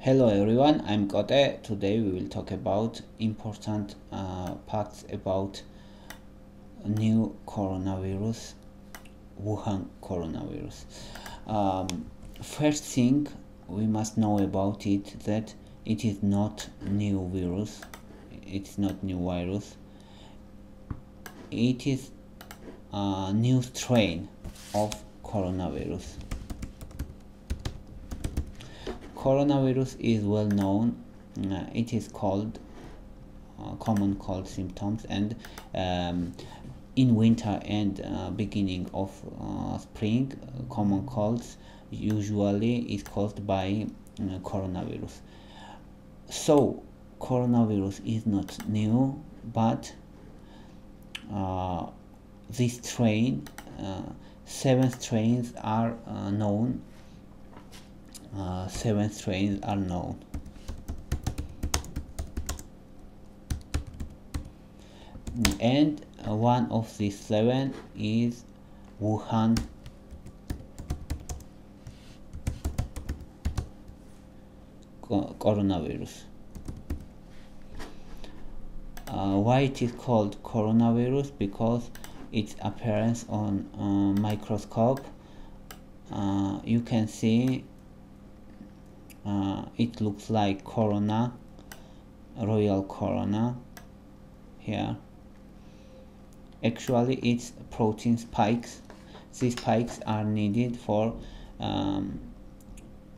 Hello everyone, I'm Kote. Today we will talk about important uh, about new coronavirus, Wuhan coronavirus. Um, first thing we must know about it that it is not new virus, it's not new virus. It is a new strain of coronavirus coronavirus is well known. Uh, it is called uh, common cold symptoms and um, in winter and uh, beginning of uh, spring uh, common colds usually is caused by uh, coronavirus so coronavirus is not new but this strain seven strains are known uh, seven strains are known. And uh, one of these seven is Wuhan coronavirus. Uh, why it is called coronavirus? Because its appearance on uh, microscope uh, you can see uh, it looks like corona royal corona here. Actually it's protein spikes. These spikes are needed for um,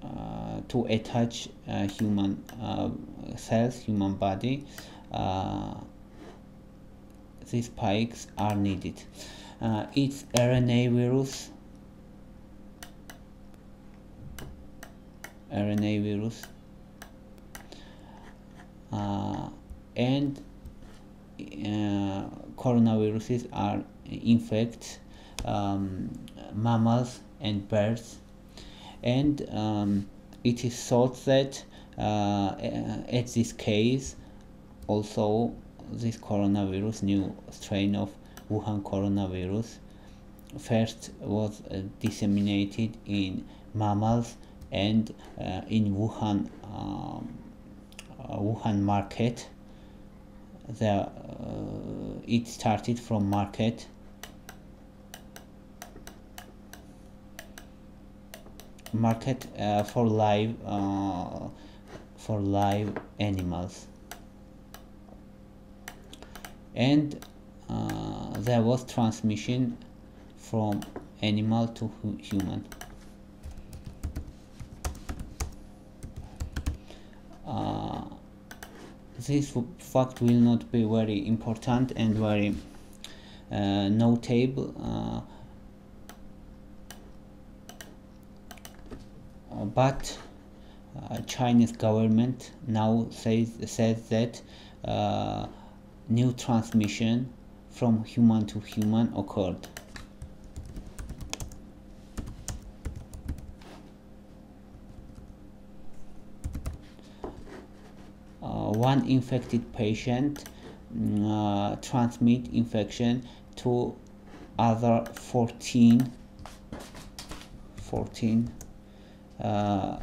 uh, to attach uh, human uh, cells human body. Uh, these spikes are needed. Uh, it's RNA virus RNA virus. Uh, and uh, coronaviruses are infect um, mammals and birds. And um, it is thought that uh, at this case also this coronavirus new strain of Wuhan coronavirus first was uh, disseminated in mammals and uh, in Wuhan um, uh, Wuhan market the uh, it started from market. Market uh, for live uh, for live animals. And uh, there was transmission from animal to human this fact will not be very important and very uh, notable uh, but uh, Chinese government now says says that uh, new transmission from human to human occurred one infected patient mm, uh, transmit infection to other 14 14 uh,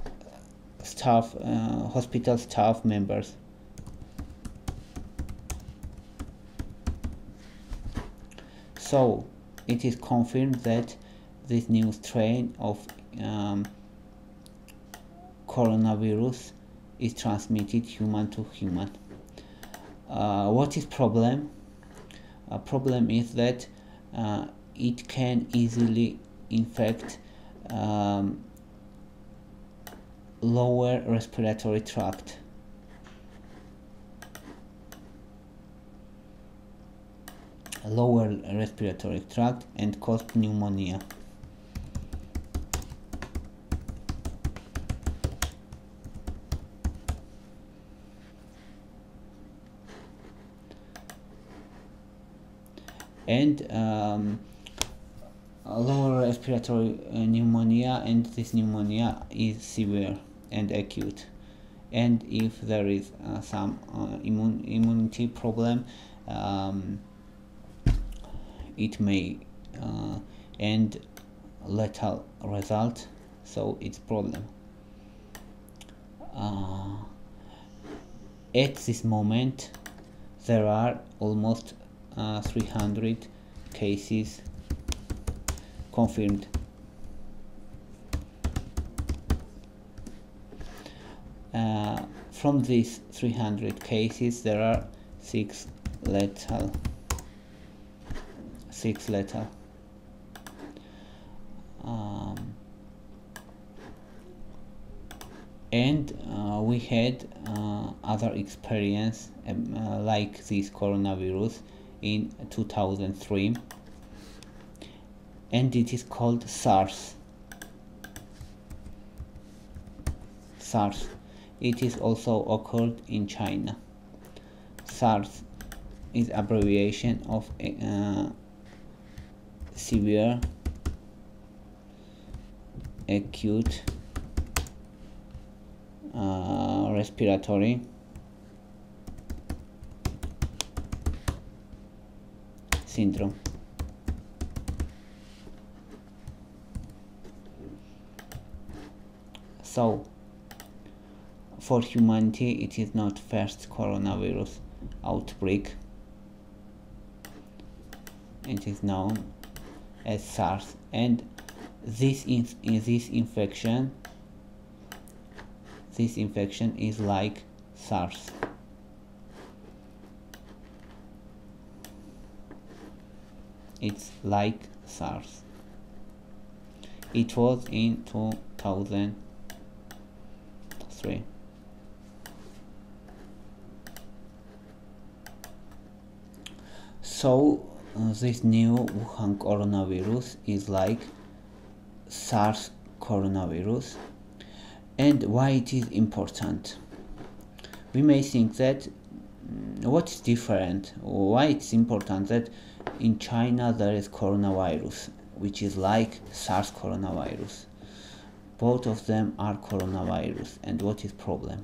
staff uh, hospital staff members. So it is confirmed that this new strain of um, coronavirus is transmitted human to human. Uh, what is problem? A problem is that uh, it can easily infect um, lower respiratory tract. lower respiratory tract and cause pneumonia. And um, lower respiratory uh, pneumonia and this pneumonia is severe and acute. And if there is uh, some uh, immune immunity problem um, it may uh, end lethal result so it's problem. Uh, at this moment there are almost uh, 300 cases confirmed. Uh, from these 300 cases there are six lethal six lethal. Um, and uh, we had uh, other experience um, uh, like this coronavirus in 2003 and it is called SARS. SARS. It is also occurred in China. SARS is abbreviation of uh, severe acute uh, respiratory syndrome so for humanity it is not first coronavirus outbreak. It is known as SARS. And this in this infection this infection is like SARS it's like SARS. It was in 2003 so uh, this new Wuhan coronavirus is like SARS coronavirus. And why it is important? We may think that mm, what is different? Why it's important that in China there is coronavirus which is like SARS coronavirus. Both of them are coronavirus and what is problem?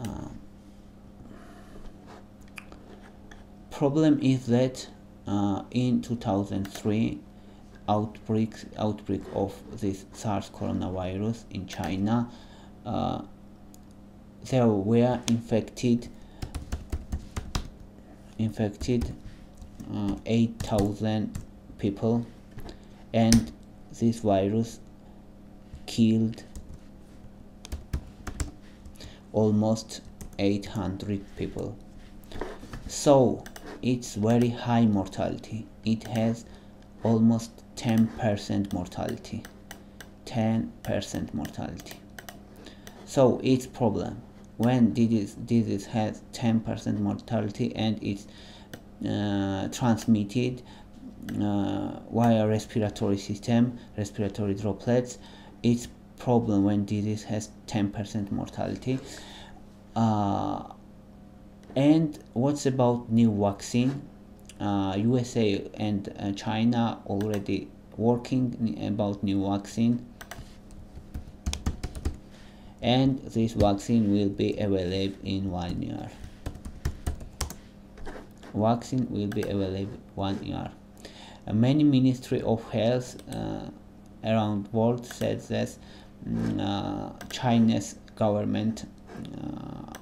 Uh, problem is that uh, in 2003 outbreak outbreak of this SARS coronavirus in China uh, there were infected infected uh, 8000 people. And this virus killed almost 800 people. So it's very high mortality. It has almost 10% mortality. 10% mortality. So it's problem. When disease, disease has 10% mortality and it's transmitted uh, via respiratory system respiratory droplets. It's problem when disease has 10% mortality. Uh, and what's about new vaccine? Uh, USA and uh, China already working about new vaccine. And this vaccine will be available in one year vaccine will be available one year. Uh, many ministry of health uh, around world said that mm, uh, Chinese government uh,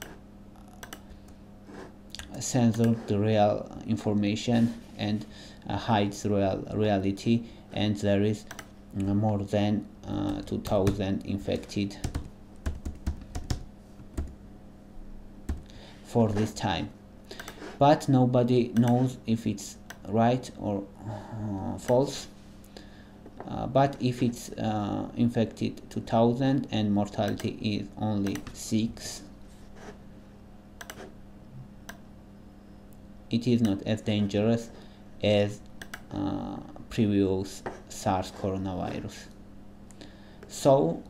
censored the real information and uh, hides real reality and there is uh, more than uh, 2000 infected for this time but nobody knows if it's right or uh, false uh, but if it's uh, infected 2000 and mortality is only 6 it is not as dangerous as uh, previous SARS coronavirus. So,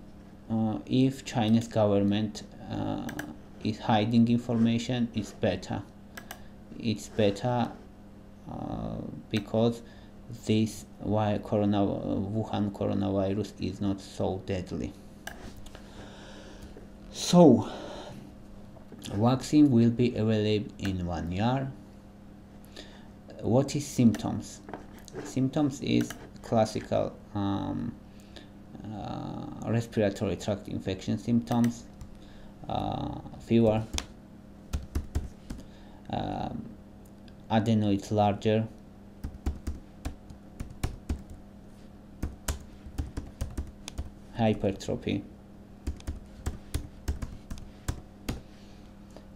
uh, if Chinese government uh, is hiding information, it's better. It's better uh, because this why corona Wuhan coronavirus is not so deadly. So, vaccine will be available in one year what is symptoms symptoms is classical um, uh, respiratory tract infection symptoms uh, fever um, adenoids larger. Hypertrophy.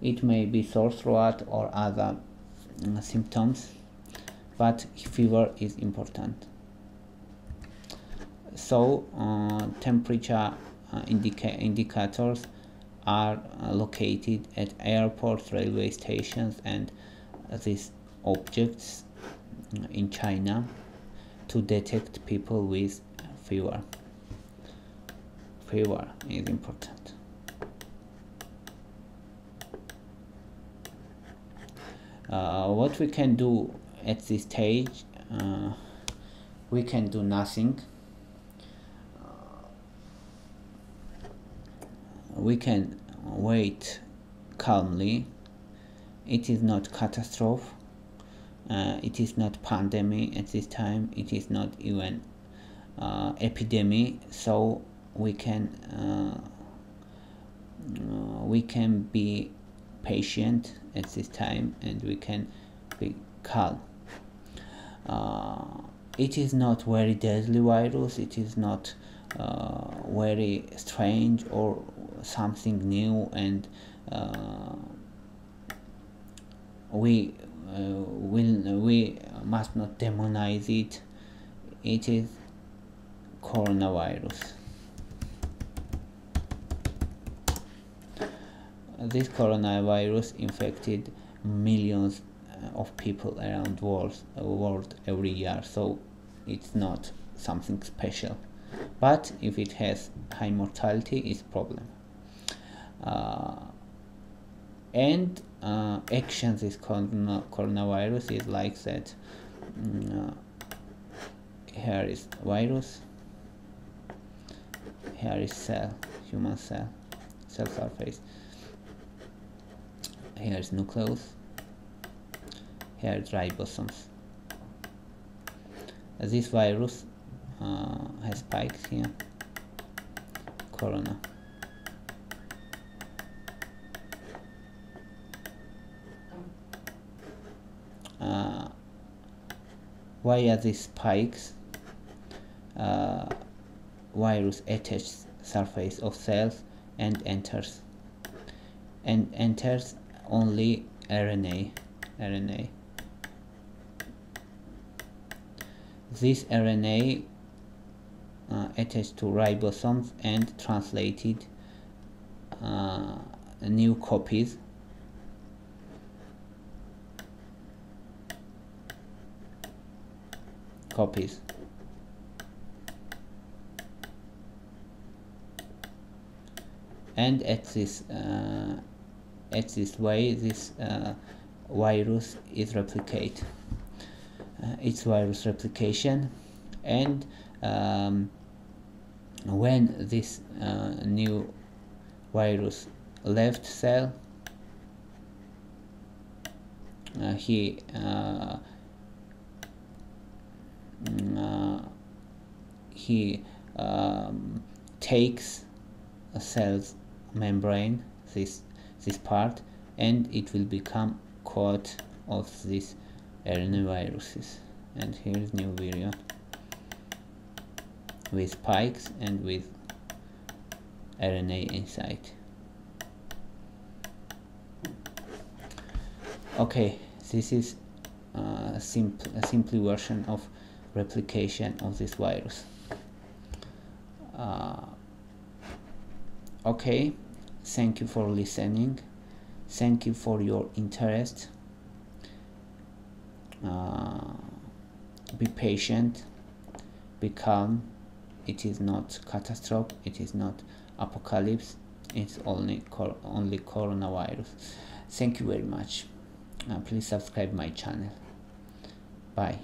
It may be sore throat or other uh, symptoms but fever is important. So uh, temperature uh, indica indicators are uh, located at airports railway stations and these objects in China to detect people with fever. Fever is important. Uh, what we can do at this stage uh, we can do nothing we can wait calmly. It is not catastrophe. Uh, it is not pandemic at this time. It is not even uh, epidemic. So we can uh, we can be patient at this time and we can be calm. Uh, it is not very deadly virus. It is not uh, very strange or something new and uh, we uh, will we must not demonize it. It is coronavirus. This coronavirus infected millions of people around the world, world every year so it's not something special. But if it has high mortality it's problem. uh, and uh, actions this corona coronavirus is like that. Mm, uh, here is virus. Here is cell human cell cell surface. Here is nucleus. Here is ribosomes. This virus uh, has spikes here. Corona via these spikes uh, virus attaches surface of cells and enters and enters only RNA RNA this RNA uh, attached to ribosomes and translated uh, new copies copies. And at this uh, at this way this uh, virus is replicate uh, its virus replication. And um, when this uh, new virus left cell uh, he uh, Mm, uh, he um, takes a cell's membrane this this part and it will become coat of these RNA viruses and here is new variant with spikes and with RNA inside. Okay, this is uh, a simple, a simple version of replication of this virus. Uh, okay, thank you for listening. Thank you for your interest. Uh, be patient, be calm, it is not catastrophe. It is not apocalypse. It's only only coronavirus. Thank you very much. Uh, please subscribe my channel. Bye